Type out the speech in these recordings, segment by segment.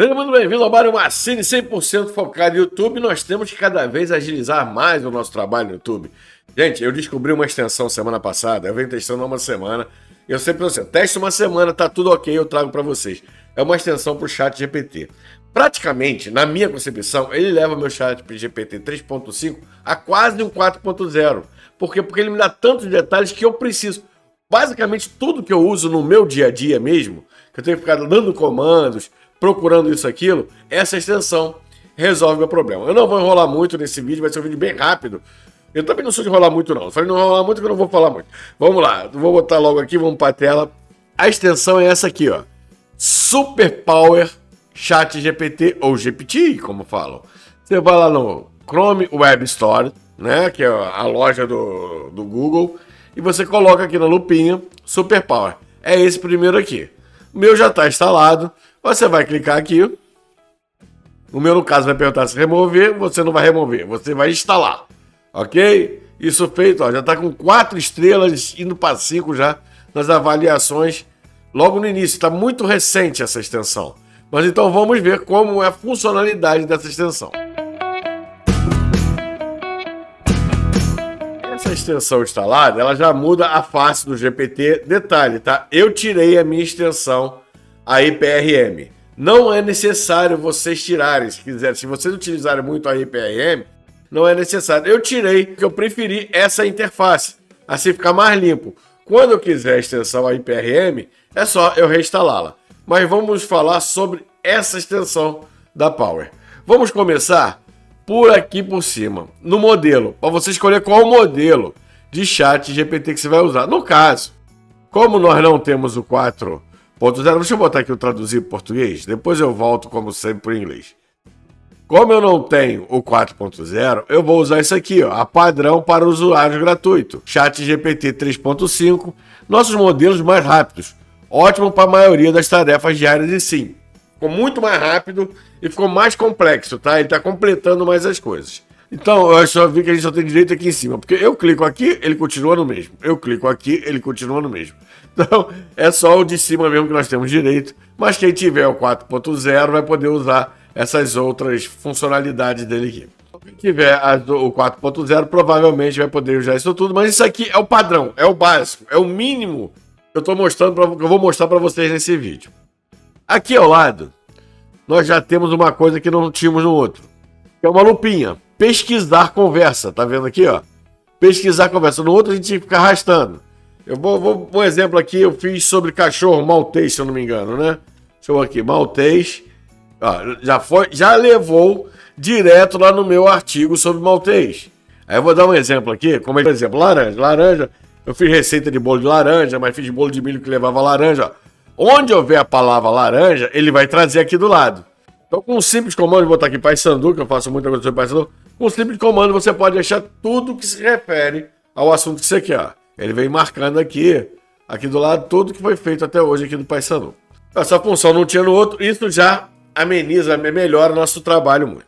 Seja muito bem-vindo ao Mário Massini 100% focado no YouTube. Nós temos que cada vez agilizar mais o nosso trabalho no YouTube. Gente, eu descobri uma extensão semana passada, eu venho testando há uma semana. Eu sempre assim, teste uma semana, tá tudo ok, eu trago para vocês. É uma extensão para o chat GPT. Praticamente, na minha concepção, ele leva meu chat GPT 3.5 a quase um 4.0. Por quê? Porque ele me dá tantos detalhes que eu preciso. Basicamente, tudo que eu uso no meu dia a dia mesmo, que eu tenho que ficar dando comandos, procurando isso, aquilo, essa extensão resolve meu problema. Eu não vou enrolar muito nesse vídeo, vai ser um vídeo bem rápido. Eu também não sou de enrolar muito, não. Eu falei não enrolar muito que eu não vou falar muito. Vamos lá, vou botar logo aqui, vamos para a tela. A extensão é essa aqui, ó. Super Power Chat GPT ou GPT, como falam. Você vai lá no Chrome Web Store, né, que é a loja do, do Google, e você coloca aqui na lupinha Super Power. É esse primeiro aqui. O meu já está instalado. Você vai clicar aqui. O meu, no caso, vai perguntar se remover. Você não vai remover, você vai instalar. Ok? Isso feito, ó, já está com quatro estrelas, indo para cinco já nas avaliações logo no início. Está muito recente essa extensão. Mas então vamos ver como é a funcionalidade dessa extensão. Essa extensão instalada, ela já muda a face do GPT. Detalhe, tá? Eu tirei a minha extensão a IPRM. Não é necessário vocês tirarem, se quiser. Se vocês utilizarem muito a IPRM, não é necessário. Eu tirei, porque eu preferi essa interface, assim ficar mais limpo. Quando eu quiser a extensão a IPRM, é só eu reinstalá-la. Mas vamos falar sobre essa extensão da Power. Vamos começar por aqui por cima, no modelo, para você escolher qual modelo de chat GPT que você vai usar. No caso, como nós não temos o 4 Ponto zero. Deixa eu botar aqui o traduzir para português. Depois eu volto, como sempre, para o inglês. Como eu não tenho o 4.0, eu vou usar isso aqui, ó, a padrão para usuários gratuito. Chat GPT 3.5, nossos modelos mais rápidos. Ótimo para a maioria das tarefas diárias e sim. Ficou muito mais rápido e ficou mais complexo, tá? Ele está completando mais as coisas. Então, eu só vi que a gente só tem direito aqui em cima, porque eu clico aqui, ele continua no mesmo. Eu clico aqui, ele continua no mesmo. Então, é só o de cima mesmo que nós temos direito, mas quem tiver o 4.0 vai poder usar essas outras funcionalidades dele aqui. Quem tiver o 4.0 provavelmente vai poder usar isso tudo, mas isso aqui é o padrão, é o básico, é o mínimo que eu estou mostrando, pra, eu vou mostrar para vocês nesse vídeo. Aqui ao lado, nós já temos uma coisa que não tínhamos no outro, que é uma lupinha pesquisar conversa. Tá vendo aqui, ó? Pesquisar conversa. No outro a gente tinha que ficar arrastando. Eu vou, vou um exemplo aqui, eu fiz sobre cachorro maltês, se eu não me engano, né? Deixa eu aqui, maltês. Ó, já foi, já levou direto lá no meu artigo sobre maltês. Aí eu vou dar um exemplo aqui, como é, por exemplo, laranja. Laranja, eu fiz receita de bolo de laranja, mas fiz bolo de milho que levava laranja. Onde houver a palavra laranja, ele vai trazer aqui do lado. Então, com um simples comando, vou botar aqui Paysandu, que eu faço muita coisa sobre Paysandu. Com um simples comando, você pode achar tudo que se refere ao assunto que você quer. Ele vem marcando aqui, aqui do lado, tudo que foi feito até hoje aqui no Paysandu. Essa função não tinha no outro, isso já ameniza, melhora nosso trabalho muito.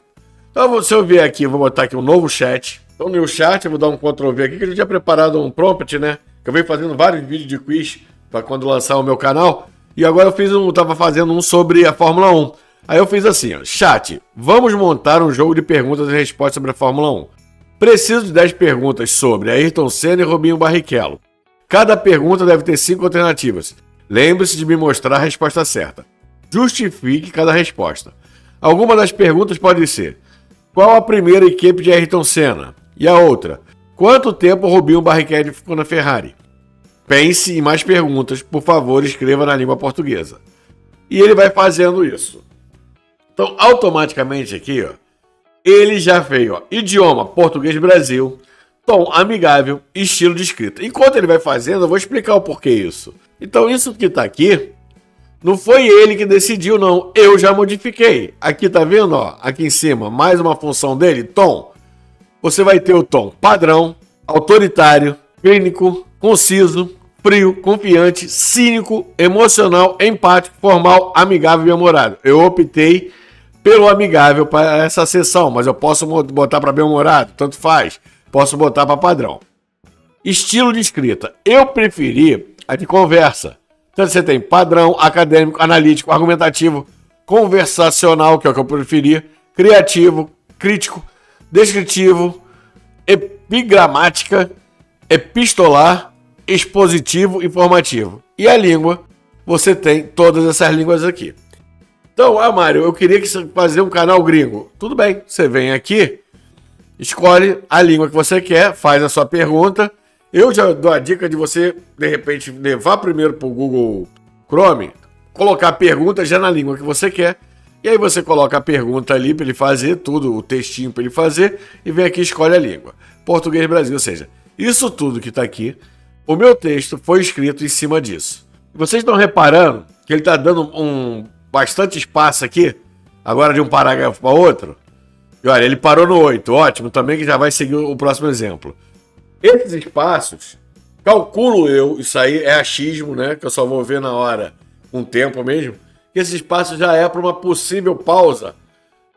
Então, se eu vier aqui, vou botar aqui um novo chat. Então, no chat, eu vou dar um Ctrl V aqui, que eu já tinha preparado um prompt, né? Que eu venho fazendo vários vídeos de quiz para quando lançar o meu canal. E agora eu fiz um, tava fazendo um sobre a Fórmula 1. Aí eu fiz assim, ó, chat, vamos montar um jogo de perguntas e respostas sobre a Fórmula 1. Preciso de 10 perguntas sobre Ayrton Senna e Robinho Barrichello. Cada pergunta deve ter 5 alternativas. Lembre-se de me mostrar a resposta certa. Justifique cada resposta. Alguma das perguntas pode ser: qual a primeira equipe de Ayrton Senna? E a outra: quanto tempo Robinho Barrichello ficou na Ferrari? Pense em mais perguntas, por favor, escreva na língua portuguesa. E ele vai fazendo isso. Então, automaticamente aqui, ó, ele já veio, ó, idioma português Brasil, tom amigável, estilo de escrita. Enquanto ele vai fazendo, eu vou explicar o porquê isso. Então, isso que está aqui, não foi ele que decidiu, não. Eu já modifiquei. Aqui tá vendo, ó, aqui em cima, mais uma função dele, tom. Você vai ter o tom padrão, autoritário, clínico, conciso, frio, confiante, cínico, emocional, empático, formal, amigável e amorado. Eu optei pelo amigável para essa sessão, mas eu posso botar para bem-humorado, tanto faz. Posso botar para padrão. Estilo de escrita. Eu preferi a de conversa. Então você tem padrão, acadêmico, analítico, argumentativo, conversacional, que é o que eu preferi, criativo, crítico, descritivo, epigramática, epistolar, expositivo, informativo. E a língua, você tem todas essas línguas aqui. Então, ah, Mário, eu queria que você fazer um canal gringo. Tudo bem, você vem aqui, escolhe a língua que você quer, faz a sua pergunta. Eu já dou a dica de você, de repente, levar primeiro para o Google Chrome, colocar a pergunta já na língua que você quer. E aí você coloca a pergunta ali para ele fazer tudo, o textinho para ele fazer, e vem aqui e escolhe a língua. Português Brasil, ou seja, isso tudo que está aqui, o meu texto foi escrito em cima disso. Vocês estão reparando que ele está dando um bastante espaço aqui, agora de um parágrafo para outro. E olha, ele parou no 8, ótimo, também que já vai seguir o próximo exemplo. Esses espaços, calculo eu, isso aí é achismo, né? Que eu só vou ver na hora, um tempo mesmo, que esse espaço já é para uma possível pausa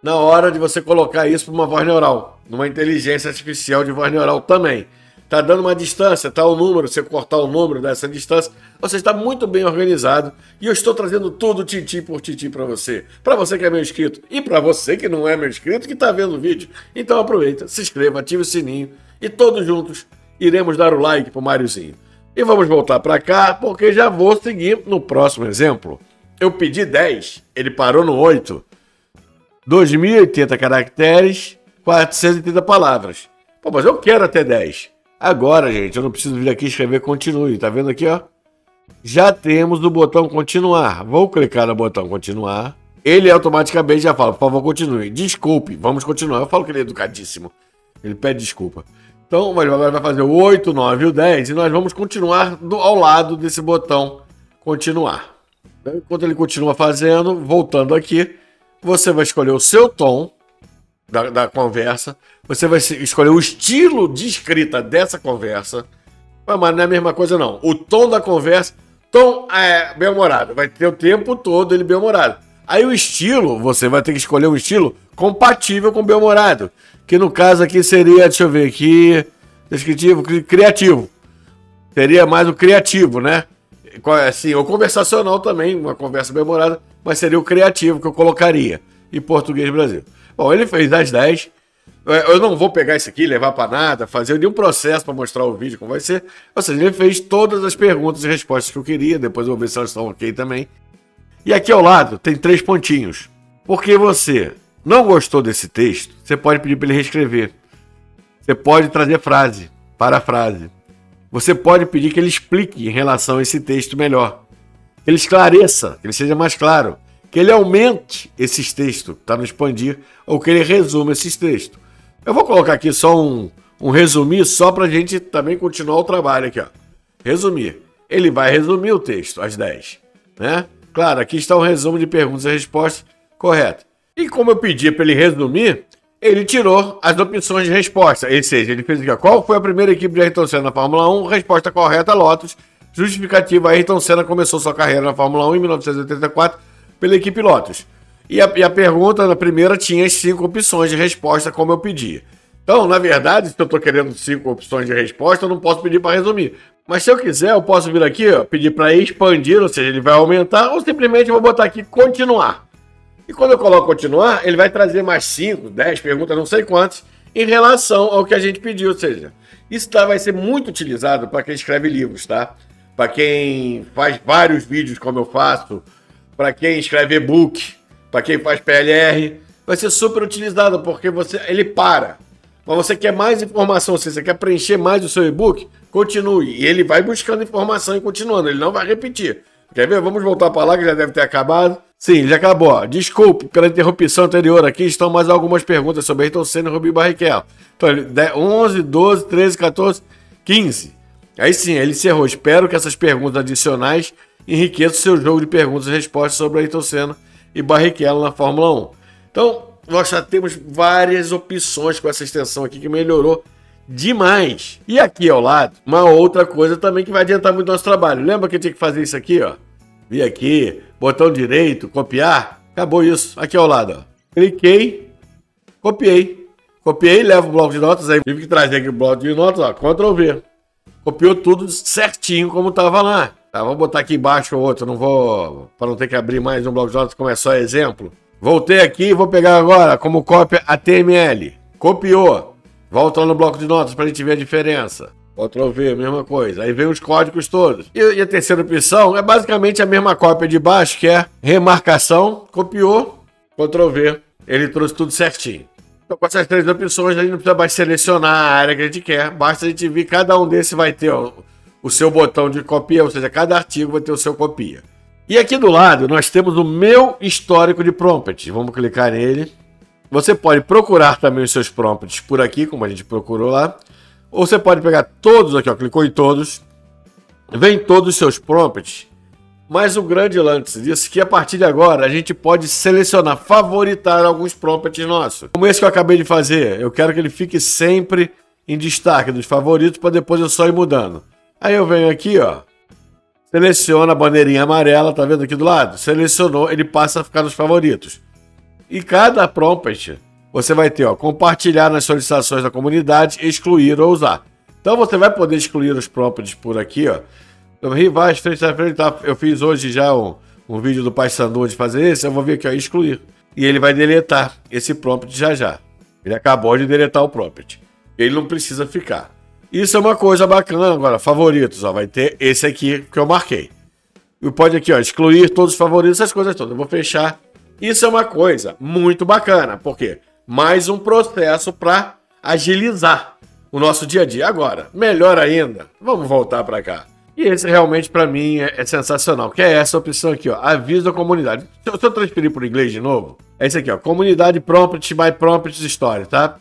na hora de você colocar isso para uma voz neural, numa inteligência artificial de voz neural também. Tá dando uma distância, tá o número, você cortar o número dessa distância, você está muito bem organizado e eu estou trazendo tudo tintim por tintim para você. Para você que é meu inscrito e para você que não é meu inscrito que está vendo o vídeo. Então aproveita, se inscreva, ative o sininho e todos juntos iremos dar o like pro Máriozinho. E vamos voltar para cá porque já vou seguir no próximo exemplo. Eu pedi 10, ele parou no 8. 2080 caracteres, 430 palavras. Pô, mas eu quero até 10. Agora, gente, eu não preciso vir aqui escrever continue. Tá vendo aqui, ó? Já temos o botão continuar. Vou clicar no botão continuar. Ele automaticamente já fala, por favor, continue. Desculpe, vamos continuar. Eu falo que ele é educadíssimo. Ele pede desculpa. Então, agora vai fazer o 8, 9 e o 10 e nós vamos continuar do, ao lado desse botão continuar. Enquanto ele continua fazendo, voltando aqui, você vai escolher o seu tom da, da conversa, você vai escolher o estilo de escrita dessa conversa. Mas não é a mesma coisa, não. O tom da conversa, tom é bem-humorado. Vai ter o tempo todo ele bem-humorado. Aí o estilo, você vai ter que escolher um estilo compatível com bem-humorado. Que no caso aqui seria, deixa eu ver aqui, descritivo, criativo. Seria mais o criativo, né? Assim, o conversacional também, uma conversa bem-humorada, mas seria o criativo que eu colocaria em português Brasil. Bom, ele fez das 10. Eu não vou pegar isso aqui, levar para nada, fazer nenhum processo para mostrar o vídeo como vai ser. Ou seja, ele fez todas as perguntas e respostas que eu queria. Depois eu vou ver se elas estão ok também. E aqui ao lado tem três pontinhos. Porque você não gostou desse texto, você pode pedir para ele reescrever. Você pode trazer frase, parafrase. Você pode pedir que ele explique em relação a esse texto melhor. Que ele esclareça, que ele seja mais claro que ele aumente esses textos, tá no expandir, ou que ele resuma esses textos. Eu vou colocar aqui só um, um resumir, só para a gente também continuar o trabalho aqui, ó. Resumir. Ele vai resumir o texto, às 10, né? Claro, aqui está um resumo de perguntas e respostas correto. E como eu pedi para ele resumir, ele tirou as opções de resposta. Ou seja, ele fez aqui, qual foi a primeira equipe de Ayrton Senna na Fórmula 1? Resposta correta, Lotus. Justificativa, Ayrton Senna começou sua carreira na Fórmula 1 em 1984 pela equipe Lotus. E a, e a pergunta na primeira tinha as cinco opções de resposta, como eu pedi. Então, na verdade, se eu estou querendo cinco opções de resposta, eu não posso pedir para resumir. Mas se eu quiser, eu posso vir aqui, ó, pedir para expandir, ou seja, ele vai aumentar, ou simplesmente vou botar aqui continuar. E quando eu coloco continuar, ele vai trazer mais 5, 10 perguntas, não sei quantas, em relação ao que a gente pediu. Ou seja, isso tá, vai ser muito utilizado para quem escreve livros, tá? Para quem faz vários vídeos, como eu faço, para quem escreve e-book, para quem faz PLR, vai ser super utilizado porque você ele para. Mas você quer mais informação, se você quer preencher mais o seu e-book, continue. E ele vai buscando informação e continuando, ele não vai repetir. Quer ver? Vamos voltar para lá que já deve ter acabado. Sim, já acabou. Desculpe pela interrupção anterior. Aqui estão mais algumas perguntas sobre Ayrton Senna e Rubi Barrichello. Então, 11, 12, 13, 14, 15. Aí sim, ele encerrou. Espero que essas perguntas adicionais enriqueça o seu jogo de perguntas e respostas sobre Ayrton Senna e Barrichello na Fórmula 1. Então, nós já temos várias opções com essa extensão aqui que melhorou demais. E aqui ao lado, uma outra coisa também que vai adiantar muito nosso trabalho. Lembra que eu tinha que fazer isso aqui, ó? Vi aqui, botão direito, copiar. Acabou isso. Aqui ao lado, ó. Cliquei, copiei. Copiei, levo o bloco de notas, aí tive que trazer aqui o bloco de notas, ó, Ctrl V. Copiou tudo certinho como estava lá. Tá, vou botar aqui embaixo outro, não vou. para não ter que abrir mais um bloco de notas, como é só exemplo. Voltei aqui vou pegar agora como cópia HTML. Copiou. Volta lá no bloco de notas para a gente ver a diferença. Ctrl V, mesma coisa. Aí vem os códigos todos. E, e, a terceira opção é basicamente a mesma cópia de baixo, que é remarcação. Copiou, Ctrl V. Ele trouxe tudo certinho. Então, com essas três opções, a gente não precisa mais selecionar a área que a gente quer. Basta a gente vir, cada um desses vai ter ó, o seu botão de copia, ou seja, cada artigo vai ter o seu copia. E aqui do lado, nós temos o meu histórico de prompts. Vamos clicar nele. Você pode procurar também os seus prompts por aqui, como a gente procurou lá. Ou você pode pegar todos aqui, ó, clicou em todos, vem todos os seus prompts. Mas o grande lance disso é que a partir de agora a gente pode selecionar, favoritar alguns prompts nossos. Como esse que eu acabei de fazer, eu quero que ele fique sempre em destaque dos favoritos para depois eu só ir mudando. Aí eu venho aqui, ó, seleciona a bandeirinha amarela, tá vendo aqui do lado? Selecionou, ele passa a ficar nos favoritos. E cada prompt você vai ter, ó, compartilhar nas solicitações da comunidade, excluir ou usar. Então você vai poder excluir os prompts por aqui, ó. Então, rivais, frente a frente, tá? eu fiz hoje já um, um vídeo do Pai Sandu de fazer isso, eu vou vir aqui, ó, excluir. E ele vai deletar esse prompt já já. Ele acabou de deletar o prompt. Ele não precisa ficar. Isso é uma coisa bacana agora. Favoritos, ó, vai ter esse aqui que eu marquei. E pode aqui, ó, excluir todos os favoritos, essas coisas todas. Eu vou fechar. Isso é uma coisa muito bacana, porque mais um processo para agilizar o nosso dia a dia. Agora, melhor ainda, vamos voltar para cá. E esse realmente para mim é, é, sensacional, que é essa opção aqui, ó, aviso da comunidade. Se eu, se eu transferir para o inglês de novo, é esse aqui, ó, comunidade prompts by prompts story, tá?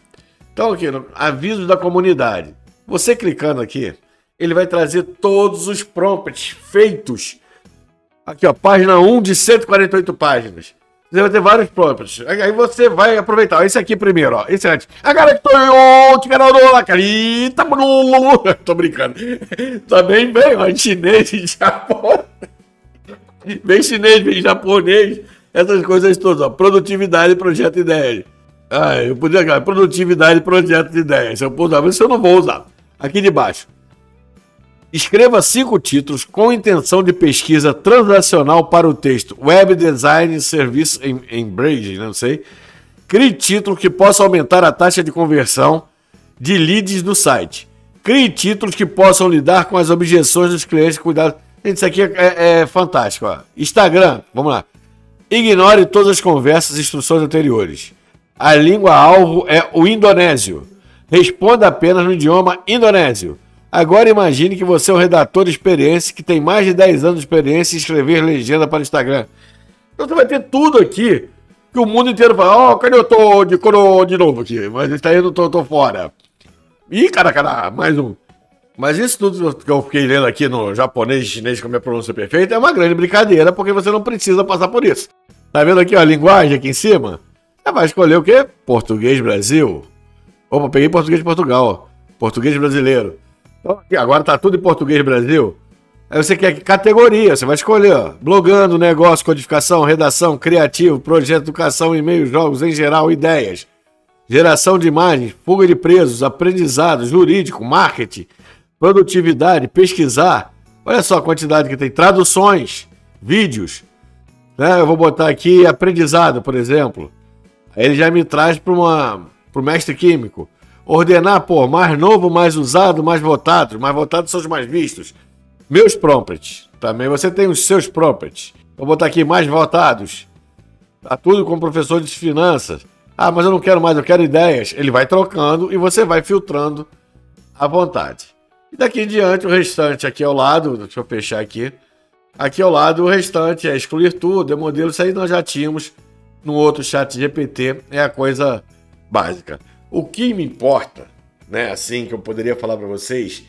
Então aqui, no, aviso da comunidade. Você clicando aqui, ele vai trazer todos os prompts feitos. Aqui, ó, página 1 de 148 páginas. Você vai ter vários prompts. Aí você vai aproveitar. Esse aqui primeiro, ó. Esse antes. Agora que tô brincando. Também vem, ó, em chinês, em japonês. Vem chinês, vem japonês. Essas coisas todas, ó. Produtividade, projeto, ideia. Ah, eu podia, produtividade, projeto de ideias. Eu puder, mas eu não vou usar. Aqui de baixo. Escreva cinco títulos com intenção de pesquisa transacional para o texto Web Design Service Embrage, não sei. Crie títulos que possam aumentar a taxa de conversão de leads no site. Crie títulos que possam lidar com as objeções dos clientes. Cuidado. Gente, isso aqui é, é, é fantástico. Ó. Instagram, vamos lá. Ignore todas as conversas e instruções anteriores. A língua alvo é o indonésio. Responda apenas no idioma indonésio. Agora imagine que você é um redator de experiência que tem mais de 10 anos de experiência em escrever legenda para o Instagram. Então você vai ter tudo aqui que o mundo inteiro fala, ó, oh, cadê eu tô de coro de novo aqui? Mas está aí, eu tô, tô fora. Ih, cara, cara, mais um. Mas isso tudo que eu fiquei lendo aqui no japonês e chinês com a minha pronúncia perfeita é uma grande brincadeira, porque você não precisa passar por isso. Tá vendo aqui ó, a linguagem aqui em cima? Você vai escolher o quê? Português Brasil. Opa, peguei português de Portugal. Português brasileiro. Então, agora tá tudo em português Brasil. Aí você quer que categoria, você vai escolher, ó, blogando, negócio, codificação, redação, criativo, projeto, educação, e-mail, jogos em geral, ideias, geração de imagens, fuga de presos, aprendizado, jurídico, marketing, produtividade, pesquisar. Olha só a quantidade que tem, traduções, vídeos. Né? Eu vou botar aqui aprendizado, por exemplo. Aí ele já me traz para o mestre químico ordenar por mais novo, mais usado, mais votado. Mais votados são os mais vistos. Meus prompts. Também você tem os seus prompts. Vou botar aqui mais votados. Tá tudo com professor de finanças. Ah, mas eu não quero mais, eu quero ideias. Ele vai trocando e você vai filtrando à vontade. E daqui em diante, o restante aqui ao lado, deixa eu fechar aqui. Aqui ao lado, o restante é excluir tudo, é modelo. Isso aí nós já tínhamos no outro chat GPT, é a coisa básica. O que me importa, né, assim que eu poderia falar para vocês,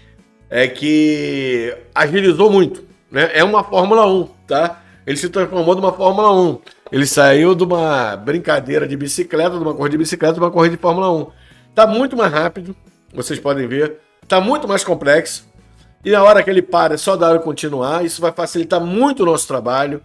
é que agilizou muito, né? É uma Fórmula 1, tá? Ele se transformou numa Fórmula 1. Ele saiu de uma brincadeira de bicicleta, de uma corrida de bicicleta, de uma corrida de Fórmula 1. Tá muito mais rápido, vocês podem ver. Tá muito mais complexo. E na hora que ele para, é só dar o continuar. Isso vai facilitar muito o nosso trabalho.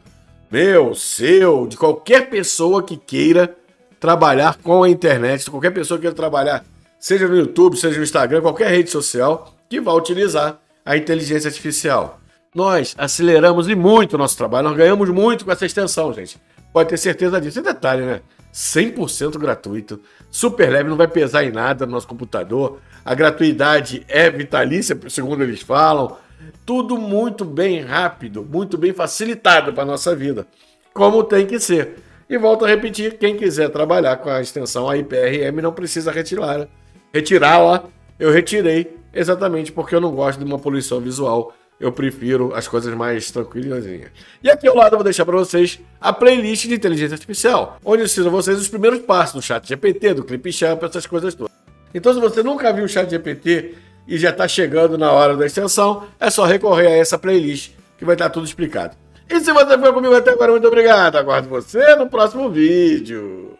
Meu, seu, de qualquer pessoa que queira trabalhar com a internet, qualquer pessoa que queira trabalhar, seja no YouTube, seja no Instagram, qualquer rede social, que vai utilizar a inteligência artificial. Nós aceleramos e muito o nosso trabalho, nós ganhamos muito com essa extensão, gente. Pode ter certeza disso. E detalhe, né? 100% gratuito, super leve, não vai pesar em nada no nosso computador. A gratuidade é vitalícia, segundo eles falam. Tudo muito bem rápido, muito bem facilitado para a nossa vida, como tem que ser. E volto a repetir, quem quiser trabalhar com a extensão IPRM não precisa retirar. Retirá-la, eu retirei exatamente porque eu não gosto de uma poluição visual eu prefiro as coisas mais tranquilas. E aqui ao lado eu vou deixar para vocês a playlist de inteligência artificial, onde eu ensino vocês os primeiros passos do chat GPT, do Clip Champ, essas coisas todas. Então, se você nunca viu o chat GPT e já está chegando na hora da extensão, é só recorrer a essa playlist que vai estar tudo explicado. E se você foi comigo até agora, muito obrigado. Aguardo você no próximo vídeo.